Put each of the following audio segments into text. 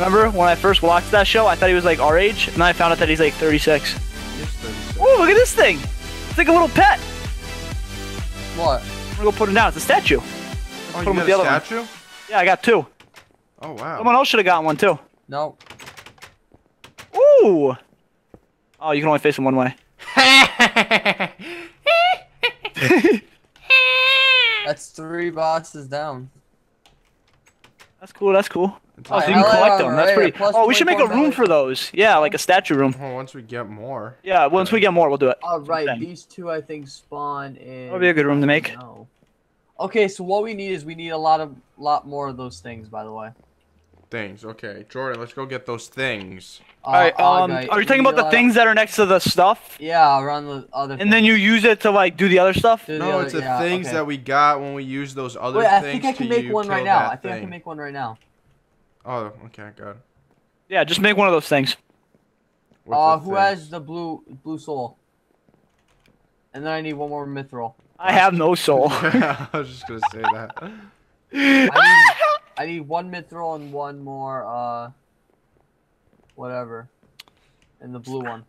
Remember when I first watched that show? I thought he was like our age, and then I found out that he's like 36. He's 36. Oh, look at this thing! It's like a little pet. What? I'm gonna go put him down. It's a statue. Oh, put you him with got the a other one. statue? Yeah, I got two. Oh wow. Someone else should have gotten one too. No. Ooh. Oh, you can only face him one way. That's three boxes down. That's cool. That's cool. Oh, so you can collect them. That's pretty. Oh, we should make a room for those. Yeah, like a statue room. Well, once we get more. Yeah, once we get more, we'll do it. All right, Then. these two I think spawn in. That'll be a good room to make. No. Okay, so what we need is we need a lot of lot more of those things. By the way. Things. Okay, Jordan, let's go get those things. Uh, All right. Um, Augite, are you talking about the lot- things that are next to the stuff, Yeah, around the other. and then you use it to like do the other stuff? Do the No, other- it's the yeah, things okay. that we got when we use those other Wait, I think I can make one right now. I think I can make one right now. Oh, okay, good. Yeah, just make one of those things. What's Uh, the who thing? has the blue blue soul? And then I need one more mithril. I have no soul. I was just gonna say that. I need, I need one mithril and one more uh, whatever, and the blue one.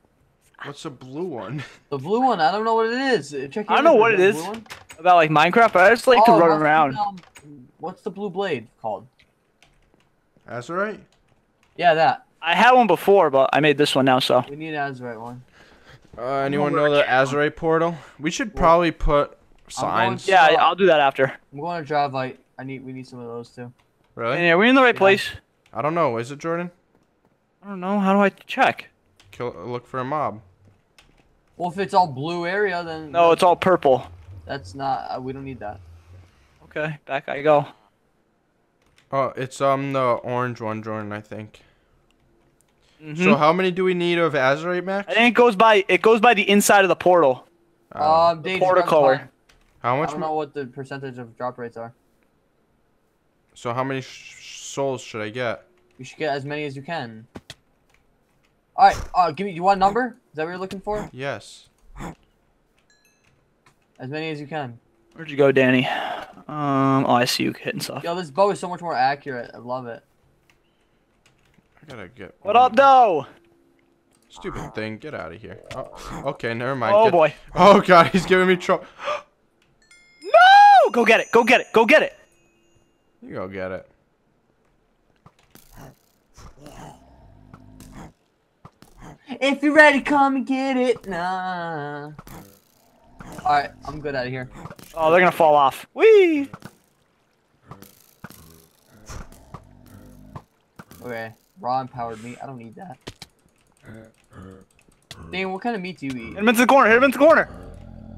What's the blue one? The blue one, I don't know what it is. Uh, Check I don't know what it the is. blue one. About like Minecraft, but I just like to Oh, run what's the, around. um, what's the blue blade called? Azurite? Yeah, that. I had one before, but I made this one now, so. We need an Azurite one. Uh, anyone know the Azurite portal? We should probably put signs. Yeah. Yeah, I'll do that after. I'm going to Dravite. I need. We need some of those too. Really? And are we in the right Yeah. place? I don't know. Is it Jordan? I don't know. How do I check? Kill. Look for a mob. Well, if it's all blue area, then No, it's all purple. that's not. Uh, we don't need that. Okay, back I go. Oh, it's um the orange one, Jordan. I think. Mhm. So how many do we need of Azurite, Max? I think it goes by it goes by the inside of the portal. Uh, um, Dave, porta run color. time. how I much? don't mo- know what the percentage of drop rates are. So how many sh- souls should I get? You should get as many as you can. All right. Uh, give me. You want a number? Is that what you're looking for? Yes. As many as you can. Where'd you go, Danny? Um, oh, I see you hitting stuff. Yo, this bow is so much more accurate. I love it. I gotta get. What up, though? Stupid thing. Get out of here. Oh, okay, never mind. Oh Get- boy. Oh god, he's giving me trouble. No! Go get it. Go get it. Go get it. You go get it. If you're ready, come and get it. Nah. All right, I'm good out of here. Oh, they're gonna fall off. Whee! Okay, raw empowered meat. I don't need that. Dang, what kind of meat do you Hit eat? him into the corner. Hit him into the corner.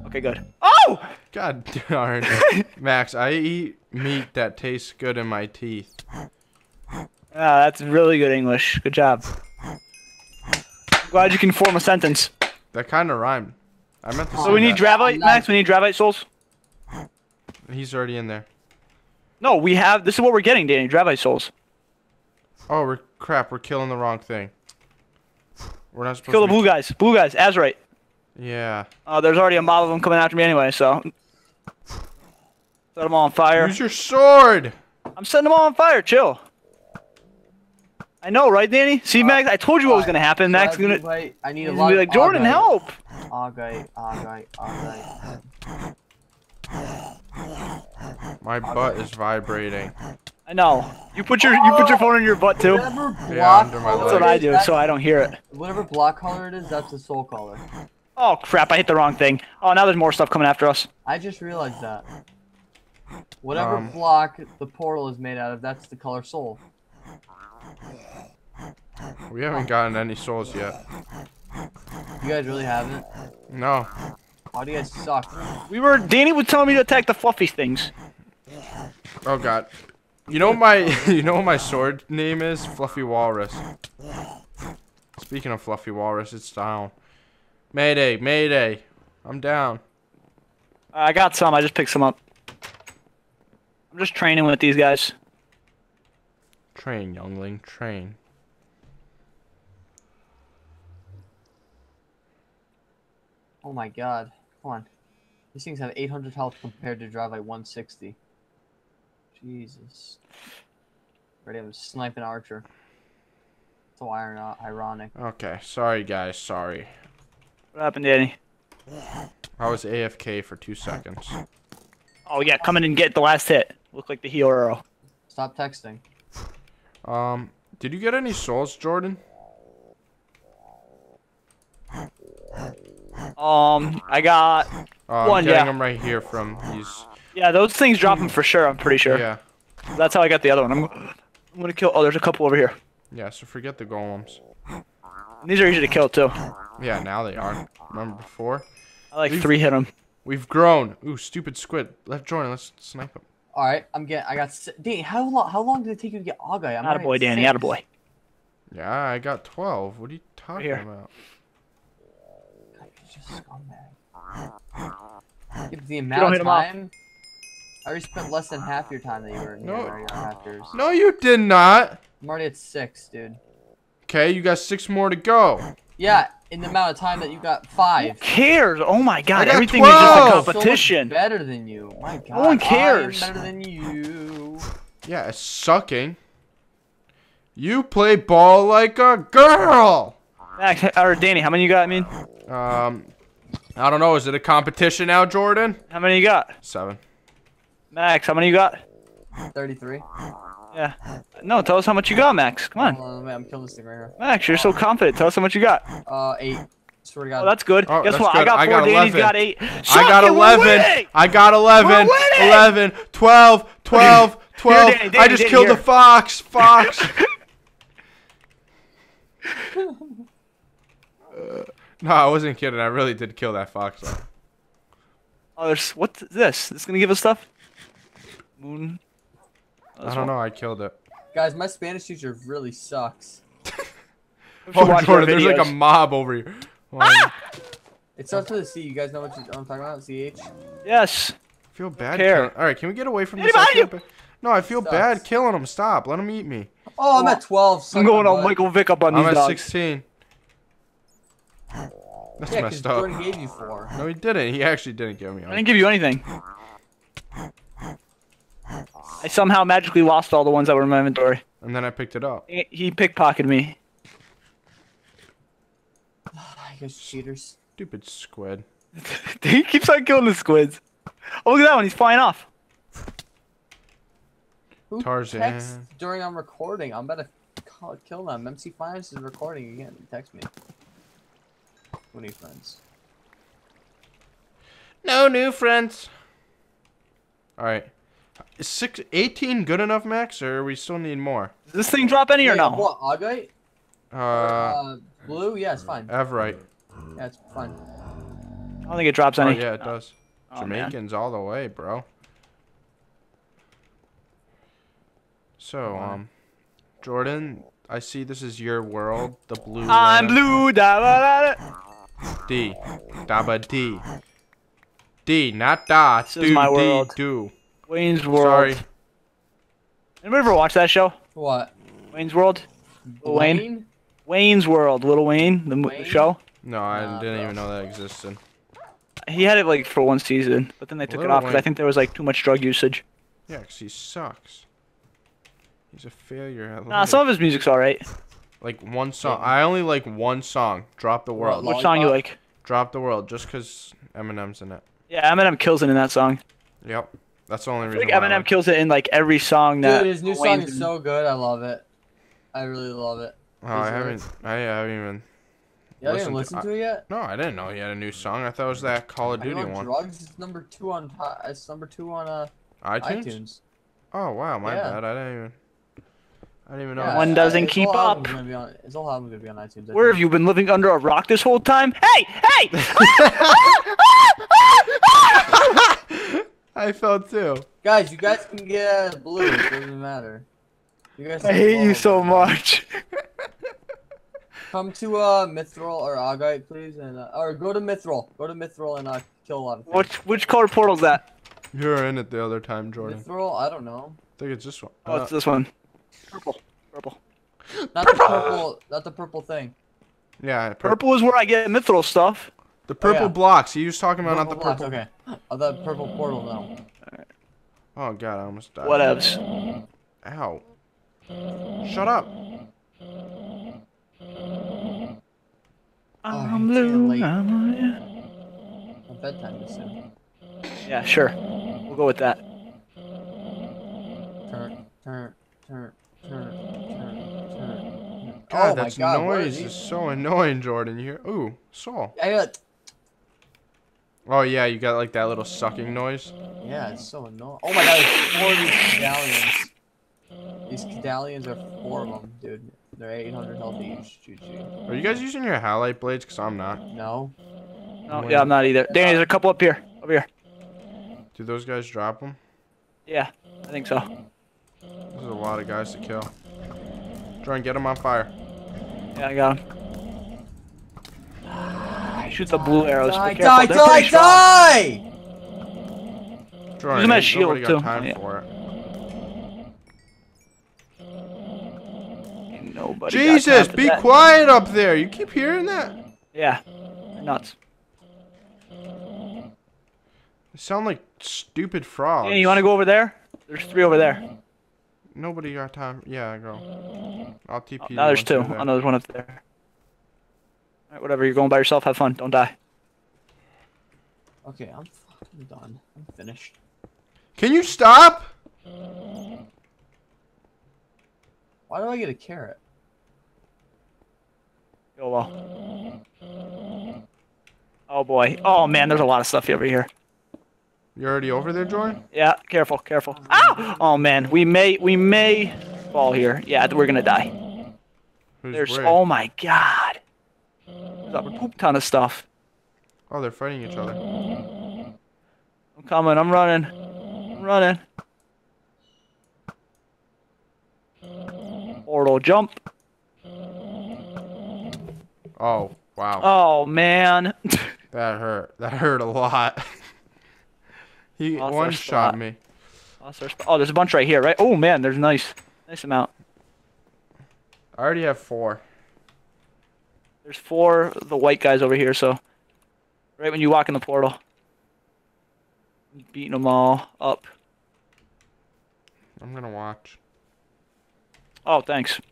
Okay, good. Oh! God darn. Max, I eat meat that tastes good in my teeth. Ah, that's really good English. Good job. Glad you can form a sentence. That kind of rhymed. I meant to say So we need. Dravite, Max. We need Dravite souls. He's already in there. No, we have. This is what we're getting, Danny. Dravite souls. Oh, we're crap. We're killing the wrong thing. We're not supposed to. Kill the to. be- blue guys. Blue guys. Azurite. Yeah. Uh, there's already a mob of them coming after me anyway, so. Set them all on fire. Use your sword. I'm setting them all on fire. Chill. I know, right, Danny? See, Max, I told you what was gonna happen. Max is gonna. Wait, I need a gonna lot be like, Jordan, help! Augite, augite, augite. My butt is vibrating. I know. You put your you put your phone in your butt too. Block Yeah, under my color That's what I do, that- so I don't hear it. Whatever block color it is, that's the soul color. Oh crap! I hit the wrong thing. Oh, now there's more stuff coming after us. I just realized that. Whatever Um. block the portal is made out of, that's the color soul. We haven't gotten any souls yet. You guys really haven't? No. Why do you guys suck? We were. Danny was telling me to attack the fluffy things. Oh god. You know my you know what my sword name is? Fluffy Walrus. Speaking of Fluffy Walrus, it's down. Mayday, Mayday. I'm down. I got some. I just picked some up. I'm just training with these guys. Train, youngling, train. Oh my god. Come on. These things have 800 health compared to drive like 160. Jesus. Ready to have a sniping archer. so iron- ironic. Okay, sorry guys, sorry. What happened, Danny? I was AFK for two seconds. Oh yeah, come in and get the last hit. Look like the hero. Stop texting. Um, did you get any souls, Jordan? Um, I got. Uh, One, I'm getting yeah. them right here from these. Yeah, those things drop them for sure. I'm pretty sure. Yeah, That's how I got the other one. I'm, I'm gonna kill. Oh, there's a couple over here. yeah. So forget the golems. These are easy to kill too. Yeah, now they are. Remember before? I like We've- three hit them. We've grown. Ooh, stupid squid. Left join. Let's snipe him. All right, I'm getting. I got. Danny, how long? How long did it take you to get Agai? I'm Attaboy, already at Danny. six. Attaboy. Yeah, I got 12. What are you talking here. about? God, you're just scumbag. Give the amount hit of 'em off. time. I already spent less than half your time that you were in No. here. already Raptors. No, you did not. I'm already at six, dude. Okay, you got six more to go. Yeah, in the amount of time that you got five. Who cares? Oh my god, got everything is just a 12. So much competition. better than you. My God. No one cares. I am better than you. Yeah, it's sucking. You play ball like a girl. Max, or Danny, how many you got? I mean, Um, I don't know. Is it a competition now, Jordan? how many you got? Seven. Max, how many you got? Thirty-three. Yeah. No, tell us how much you got, Max. Come on, Hold on, wait, I'm killing this thing right here. Max, you're so confident. Tell us how much you got. Uh, eight. Swear to God. Oh, that's good. Oh, Guess that's what? I good. got I four. got Danny's 11. got eight. I got 11. I got 11. We're 11, 12, 12, 12. Danny, I just Danny, killed here. the fox. Fox. No, I wasn't kidding. I really did kill that fox. Though. Oh, there's what's this? This gonna give us stuff? Moon. I don't know. I killed it. Guys, my Spanish teacher really sucks. Oh, Jordan, there's like a mob over here. Oh, It starts with a C. You guys know what, you, what I'm talking about? CH? Yes. I feel bad. care. Killing. All right, can we get away from Hey, this? I you! No, I feel Sucks. bad killing him. Stop. Let him eat me. Oh, I'm at 12. I'm going on. Michael Vick up on I'm these at dogs. 16. That's Yeah, because messed up. Jordan gave you four. No, he didn't. He actually didn't give me. I didn't give you anything. I somehow magically lost all the ones that were in my inventory. And then I picked it up. He he pickpocketed me. You guys cheaters. Stupid squid. he keeps on killing the squids. Oh, look at that one. He's flying off. Who Tarzan. texts during I'm recording? I'm about to call, kill them. MC Finest is recording again. Text me. Who need friends? No new friends. All right. Is six, 18 good enough, Max, or we still need more? Does this thing drop any or Wait, no? What, Agate? Uh, Uh, blue? Yeah, it's fine. Everett. Yeah, it's fine. I don't think it drops Oh any. yeah, it does. Oh, man. Jamaicans all the way, bro. So, um, Jordan, I see this is your world, the blue. I'm land. blue. Da, da, da, da. D. Daba D. D, not da. This do, is my D, world. do. Wayne's World. Sorry. Anybody ever watch that show? What? Wayne's World. Lil Wayne. Blaine? Wayne's World. Little Wayne, the mo- Wayne? show. No, I Nah, didn't bro. even know that existed. He had it like for one season, but then they took it off because I think there was like too much drug usage. Yeah, 'cause he sucks. He's a failure at Nah, some of his music's alright. Like one song. I only like one song. Drop the world. What, Which song you like? Drop the world, just 'cause Eminem's in it. Yeah, Eminem kills it in that song. Yep. That's the only I reason. feel like why I Eminem like- kills it in like every song that. Dude, his new song Wayne's is so good. I love it. I really love it. Oh, I haven't. I haven't even. You haven't Listen to- listened to it yet? No, I didn't know he had a new song. I thought it was that Call of Are you Duty on one. drugs? It's number two on it's number two on uh, iTunes? iTunes. Oh wow, my Yeah. bad. I didn't even. I didn't even know. Yeah. One uh, doesn't his keep up. On, his whole album's gonna be on iTunes. Where have you been living under a rock this whole time? Hey, hey! I felt too. Guys, you guys can get uh, blue. It doesn't matter. You guys. I hate you so over. much. Come to uh Mithril or Augite, please, and uh, or go to Mithril. Go to Mithril and uh kill a lot of things. Which which color portal's that? You were in it the other time, Jordan. Mithril? I don't know. I think it's this one. Oh, Uh, it's this one. Purple. Purple. Not the purple. Not the purple thing. yeah, purple. Purple is where I get mithril stuff. The purple oh, yeah. blocks. You was talking about not the blocks, purple. Okay. Oh, the purple portal now. Oh god, I almost died. Whatevs. Ow. Shut up. Oh, I'm it's getting blue. late. I'm yeah. Bedtime is soon. yeah, sure. We'll go with that. Turn, turn, turn, turn, turn, turn. Oh god, oh that's god, noise these? is so annoying, Jordan. You hear? Ooh, Saul. I got, Oh yeah, you got like that little sucking noise. yeah, it's so annoying. Oh my god, there's four of these medallions. These medallions are four of them, dude. They're 800 health each. GG. Are you guys using your halite blades? Cause I'm not. No? No, yeah, I'm not either. Danny, there's a couple up here. Over here. Do those guys drop them? Yeah, I think so. There's a lot of guys to kill. Jordan, get them on fire. Yeah, I got him. Ah, shoot the blue arrows. Die, Be careful, die, die, die! Jordan, them as ain't shield, got too. time Yeah. for it. Ain't Nobody Jesus, be that. quiet up there. You keep hearing that? Yeah, nuts. They sound like stupid frogs. Danny, you want to go over there? There's three over there. Nobody got time. Yeah, go. I'll TP. Oh, you now there's two. you're there. Oh, no, there's one up there. Alright, whatever. You're going by yourself. Have fun. Don't die. Okay, I'm fucking done. I'm finished. Can you stop? Why do I get a carrot? Go well. Oh boy. Oh man, there's a lot of stuff over here. You already over there, Jordan? Yeah, careful, careful. Ow! Oh man, we may, we may fall here. Yeah, we're gonna die. Who's There's, where? oh my god. There's a poop ton of stuff. Oh, they're fighting each other. I'm coming. I'm running. I'm running. Portal jump. Oh, wow. Oh man. That hurt. That hurt a lot. he Lost our one shot me. Lost spot. Oh, there's a bunch right here, right? Oh man, there's nice, nice amount. I already have four. There's four the white guys over here, so right when you walk in the portal, beating them all up. I'm gonna watch. Oh, thanks.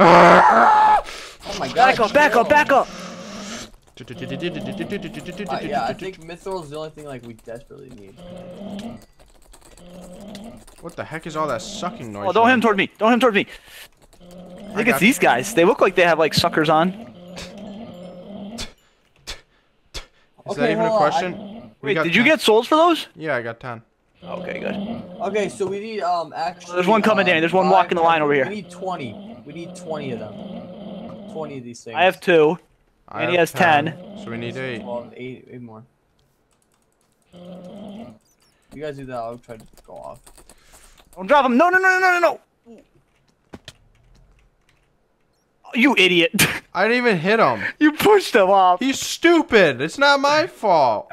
Ah! Oh my god. Back up, back up, back up. Uh, yeah, I think Mithril is the only thing like we desperately need. What the heck is all that sucking noise? Oh, don't hit him toward me. Don't hit him toward me. I think got- it's these guys. They look like they have like suckers on. Is that even a hold on, I- question? Wait, got did you get souls for those? Yeah, I got ten. Okay, good. Okay, so we need um actually. There's one coming, um, Danny. There's one five- walking the line over here. We need 20. We need 20 of them. 20 of these things. I have two. I And he has 10. So we need eight. Well, eight, eight more. You guys do that. I'll try to go off. Don't drop him. No, no, no, no, no, no. You idiot. I didn't even hit him. you pushed him off. He's stupid. It's not my fault.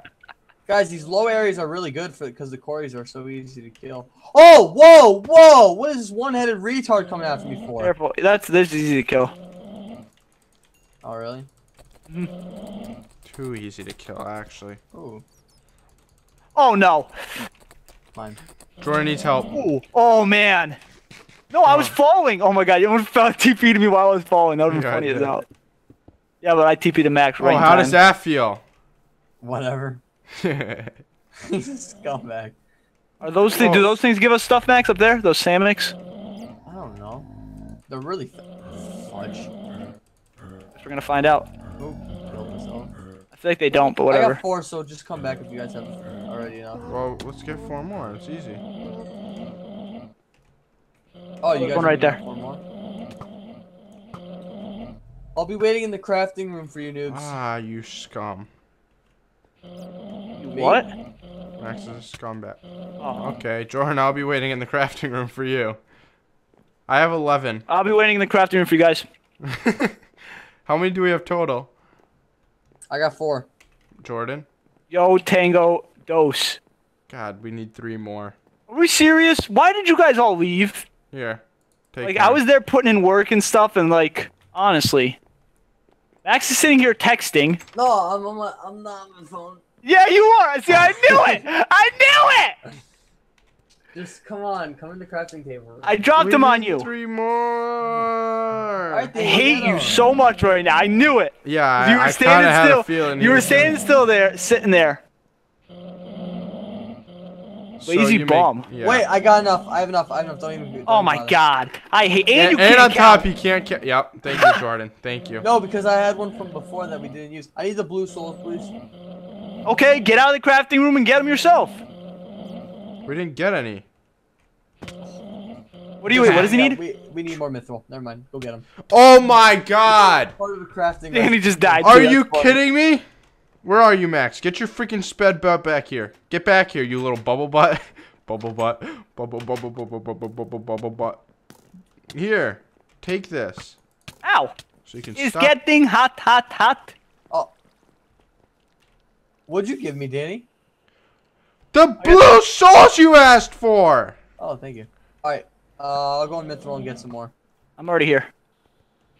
Guys, these low areas are really good for because the quarries are so easy to kill. Oh, whoa, whoa! What is this one-headed retard coming after me for? Careful. That's this is easy to kill. Oh, really? Too easy to kill, actually. Ooh, Oh no. mine. Jordan needs help. Ooh. Oh man. No, I was falling. Oh my god, you almost fell TP to me while I was falling. That would be Yeah, funny as hell. Yeah, but I TP'd to Max oh, right Oh, in how does that feel? Whatever. He's a scumbag. Are those things? Do Oh. those things give us stuff, Max? Up there, those Samics? I don't know. They're really th- fudge. Guess we're gonna find out. Ooh, killed myself. I feel like they don't, but I whatever. got four, so just come back if you guys have already enough. well, let's get four more. It's easy. Oh, you guys One right there. Four more. I'll be waiting in the crafting room for you noobs. Ah, you scum. Me? What? Max is a scumbag. Oh. Okay, Jordan, I'll be waiting in the crafting room for you. I have 11. I'll be waiting in the crafting room for you guys. How many do we have total? I got four. Jordan? Yo, Tango, Dose. God, we need three more. Are we serious? Why did you guys all leave? Here. Take Like, I was there putting in work and stuff, and like, honestly, Max is sitting here texting. No, I'm on my, I'm not on my phone. Yeah, you are. See, I knew it. I knew it. Just come on, come in the crafting table. I dropped We them on you. Three more. Alright, I hate you so much right now. I knew it. Yeah, You I, were I kind standing of had still. a feeling. You were was gonna- standing still there, sitting there. So Lazy you make- yeah. Wait, I got enough. I have enough. I have enough. Don't even. Oh don't Oh my bother. god. I hate and, And, you and can't on top, count. you can't. Ca- yep. Thank you, Jordan. Thank you. No, because I had one from before that we didn't use. I need the blue souls, please. Okay, get out of the crafting room and get them yourself. We didn't get any. What do you wait? What does he Yeah, need? We, we need more mithril. Never mind. Go get them. Oh my God! Part of the crafting. Danny just died. Are too, you kidding me? Where are you, Max? Get your freaking sped butt back here. Get back here, you little bubble butt. bubble butt. Bubble bubble bubble bubble bubble bubble butt. Here, take this Ow! so you can It's stop. getting hot, hot, hot. Oh. What'd you give me, Danny? the blue sauce you asked for. Oh, thank you. All right. Uh, I'll go in mithril and get some more. I'm already here.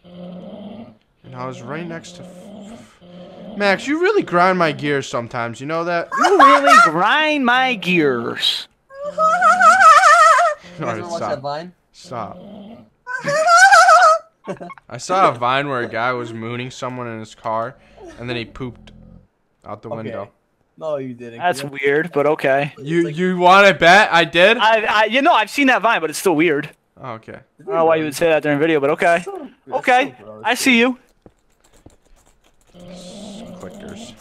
And I was right next to. Max, you really grind my gears sometimes. You know that? You really grind my gears. You guys Alright, that stop. Vine? Stop. I saw a vine where a guy was mooning someone in his car, and then he pooped out the Okay. window. No, you didn't. That's Yeah. weird, but okay. You like- you want to bet I did? I, I, you know, I've seen that vine, but it's still weird. Oh, okay. I don't know why you would say that during video, but okay. So- Okay, so I see you. Clickers.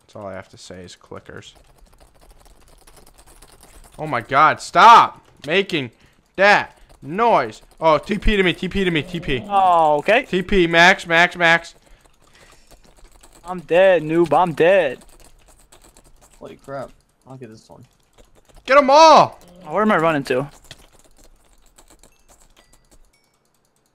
That's all I have to say is clickers. Oh my god, stop making that noise. Oh, TP to me, TP to me, TP. Oh, okay. TP, Max, Max, Max. I'm dead, noob. I'm dead. Holy crap! I'll get this one. Get them all. Oh, where am I running to?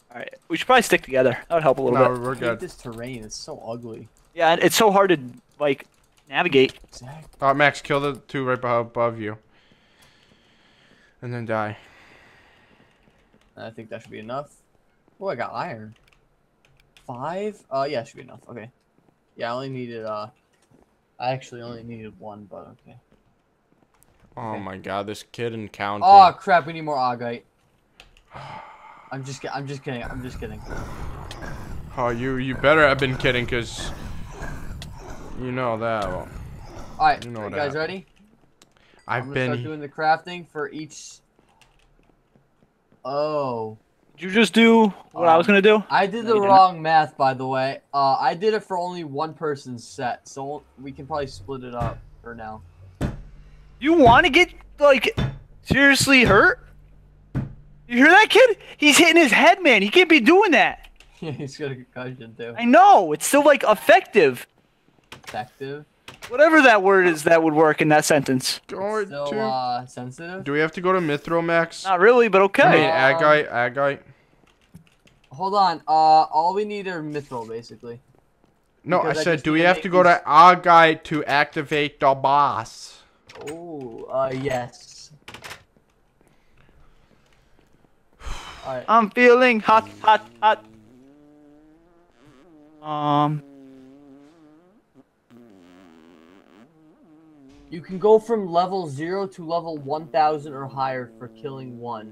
Alright, we should probably stick together. That would help a little No, bit. we're I hate good. this terrain. It's so ugly. Yeah, it's so hard to, like, navigate. Exactly. Oh, Max, kill the two right above, above you. And then die. I think that should be enough. Oh, I got iron. Five? Uh, yeah, should be enough. Okay. Yeah, I only needed, uh... I actually only needed one, but okay. Oh my god, this kid in counting. Oh, crap, we need more augite. I'm just, I'm just kidding, I'm just kidding. Oh, you you better have been kidding, cause you know that. Well, Alright, You know you guys happened. ready? I'm I've start been. doing the crafting for each... Oh. Did you just do what I was Um, gonna do? I did No, the you didn't. wrong math, by the way. Uh, I did it for only one person's set, so we can probably split it up for now. You want to get, like, seriously hurt? You hear that kid? He's hitting his head, man. He can't be doing that. Yeah, he's got a concussion too. I know. It's still, like, effective. Effective. Whatever that word is that would work in that sentence. Going Still to. uh, sensitive. Do we have to go to Mithril, Max? Not really, but I mean, okay. Uh, Augite, Augite. Hold on. Uh, all we need are mithril, basically. No, I because I said, just do we have to go to these- Augite to activate the boss? Oh, uh, yes. Alright. I'm feeling hot, hot, hot. Um, You can go from level 0 to level 1000 or higher for killing one.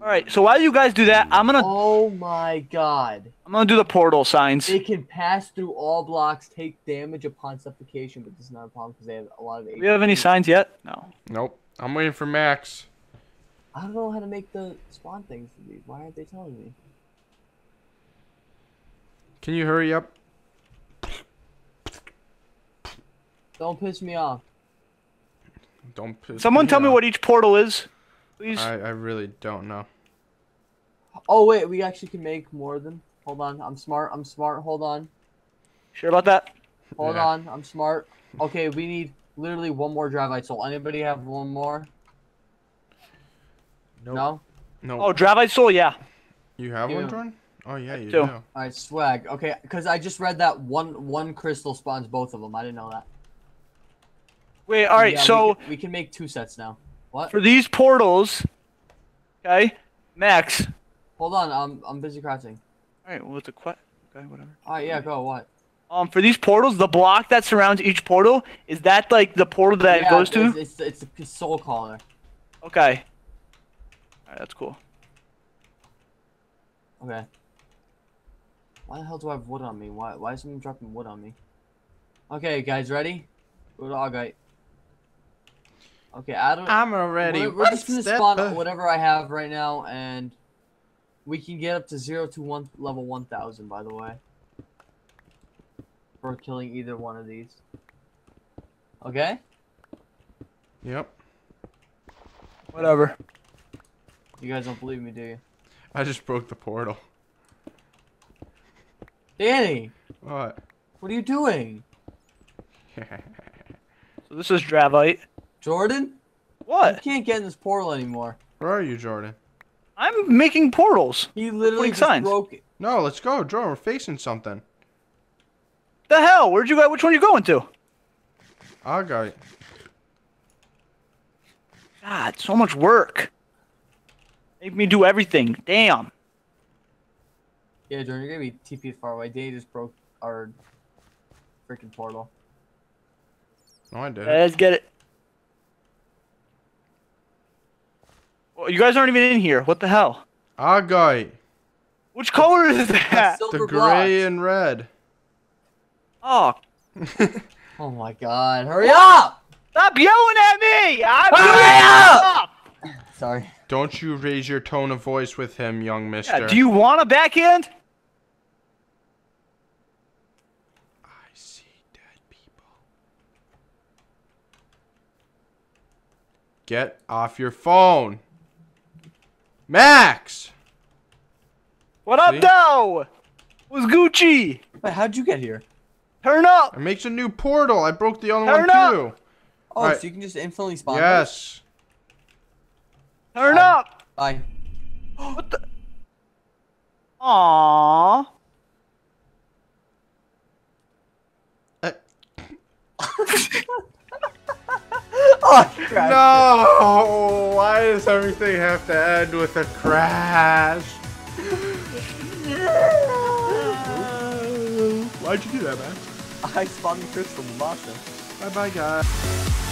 all right. So while you guys do that, I'm gonna Oh my god. I'm gonna do the portal signs. They can pass through all blocks, take damage upon suffocation, but this is not a problem because they have a lot of Do we have any signs yet? No. Nope. I'm waiting for Max. I don't know how to make the spawn things for these. Why aren't they telling me? Can you hurry up? Don't piss me off. Don't piss Someone tell me what each portal is, please. I, I really don't know. Oh wait, we actually can make more of them. Hold on, I'm smart. I'm smart. Hold on. Sure about that? Hold Yeah. on, I'm smart. Okay, we need literally one more dravite soul. Anybody have one more? Nope. No. No. Oh, Dravite Soul, yeah. you have yeah. one, Jordan? Oh yeah, you do. do. All right, swag. Okay, because I just read that one one crystal spawns both of them. I didn't know that. Wait, all right. Yeah, we so can- we can make two sets now. What? for these portals, okay, Max. Hold on, I'm I'm busy crafting. All right. Well, it's a quest. Okay, whatever. All right, yeah, go. What? Um, for these portals, the block that surrounds each portal is that like the portal that it goes to? It's, it's, it's a soul caller. Okay. Alright, that's cool. Okay. Why the hell do I have wood on me? Why why is someone dropping wood on me? Okay, guys, ready? Go to Augite. Okay, Adam. I'm already. We're, we're just gonna step spawn a- whatever I have right now, and we can get up to zero to one level one thousand. By the way, for killing either one of these. Okay. Yep. Whatever. You guys don't believe me, do you? I just broke the portal. Danny, What? what are you doing? So this is Dravite. Jordan, you What? can't get in this portal anymore. Where are you, Jordan? I'm making portals. He literally just signs. broke it. No, let's go, Jordan. We're facing something. The hell? Where'd you go? Which one are you going to? I got it. God, so much work. Make me do everything. Damn. Yeah, Jordan, you're gonna be TP far away. Danny just broke our freaking portal. No, I did. Let's get it. Oh, you guys aren't even in here. What the hell? I got. Which color is that? Silver The blocks. gray and red. Oh, Oh my god, hurry up! stop yelling at me! I'm Hurry doing stuff! Sorry. Don't you raise your tone of voice with him, young mister. Yeah, do you want a backhand? I see dead people. Get off your phone. Max! What up, See? though? Was Gucci? Wait, how'd you get here? Turn up! It makes a new portal. I broke the other Turn one up. too. Oh, Alright. so you can just instantly spawn. Yes. Turn Um, up! Bye. What the? Aww. Uh, oh, no! Everything have to end with a crash? Why'd you do that, man? I spawned the crystal Boston. Bye bye, guys.